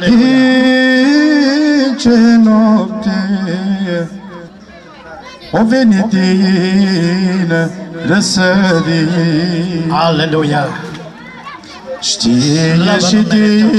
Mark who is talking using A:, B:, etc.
A: Aleluia! ce noapte O venit din răsărit
B: Aleluia!
A: Știe și din